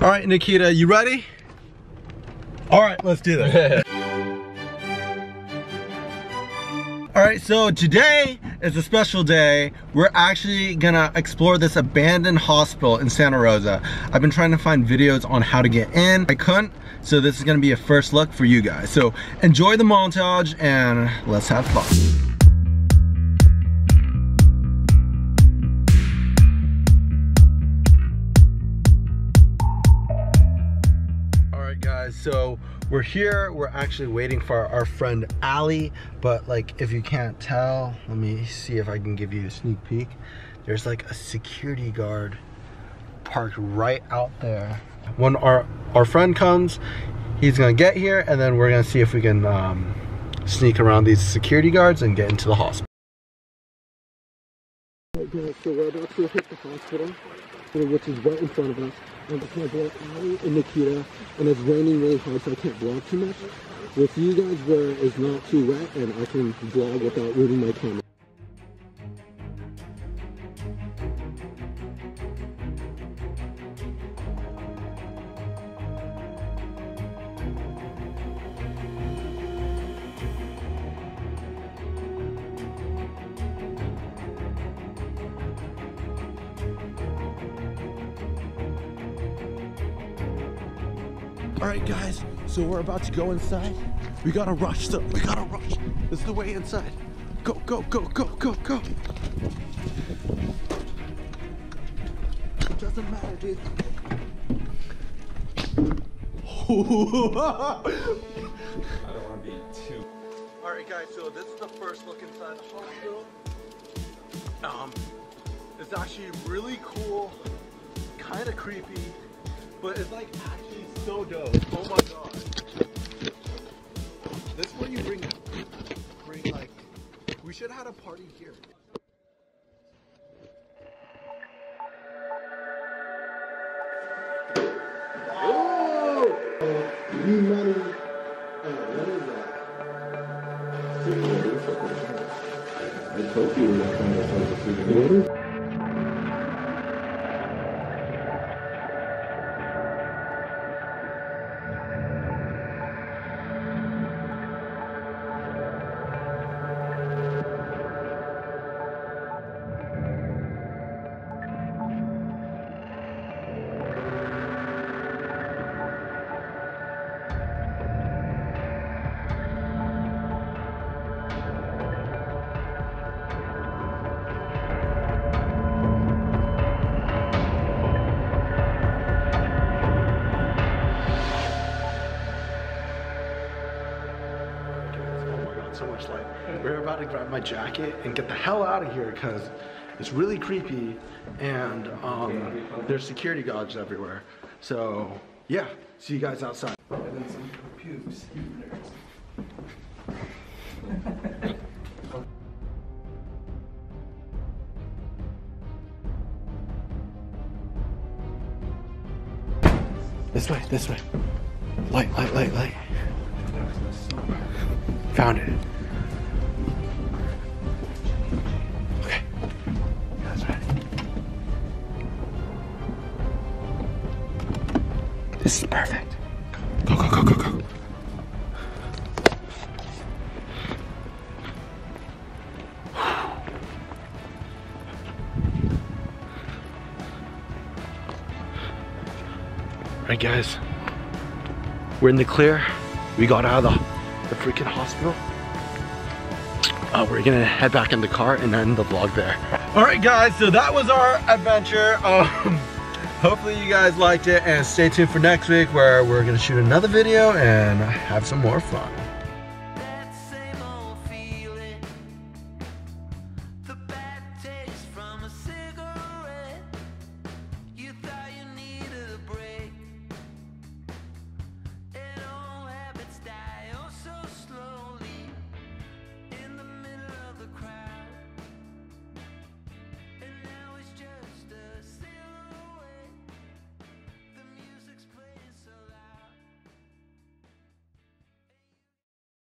All right, Nikita, you ready? All right, let's do this. All right, so today is a special day. We're actually gonna explore this abandoned hospital in Santa Rosa. I've been trying to find videos on how to get in. I couldn't, so this is gonna be a first look for you guys. So enjoy the montage and let's have fun. So we're here. We're actually waiting for our friend Ali, but like if you can't tell, let me see if I can give you a sneak peek. There's like a security guard parked right out there. When our our friend comes, he's gonna get here, and then we're gonna see if we can um, sneak around these security guards and get into the hospital. So we're about to hit the hospital, which is right in front of us. And I can't block Ali and Nikita, and it's raining really hard, so I can't vlog too much. With you guys where it's not too wet, and I can vlog without ruining my camera. All right, guys, so we're about to go inside. We gotta rush, so we gotta rush. This is the way inside. Go, go, go, go, go, go. It doesn't matter, dude. I don't want to be too. All right, guys, so this is the first look inside the hospital. Um, it's actually really cool, kind of creepy, but it's like actually so dope. Oh my god. This one you bring, bring like, we should have had a party here. You money? I told you we were to find the What so much light. We're about to grab my jacket and get the hell out of here because it's really creepy and um, there's security guards everywhere. So yeah, see you guys outside. And then some pubes. This way, this way. Light, light, light, light. Found it. This is perfect. Go, go, go, go, go. Right, guys. We're in the clear. We got out of the, the freaking hospital. Uh, we're gonna head back in the car and end the vlog there. All right, guys, so that was our adventure. Um, hopefully you guys liked it and stay tuned for next week where we're gonna shoot another video and have some more fun.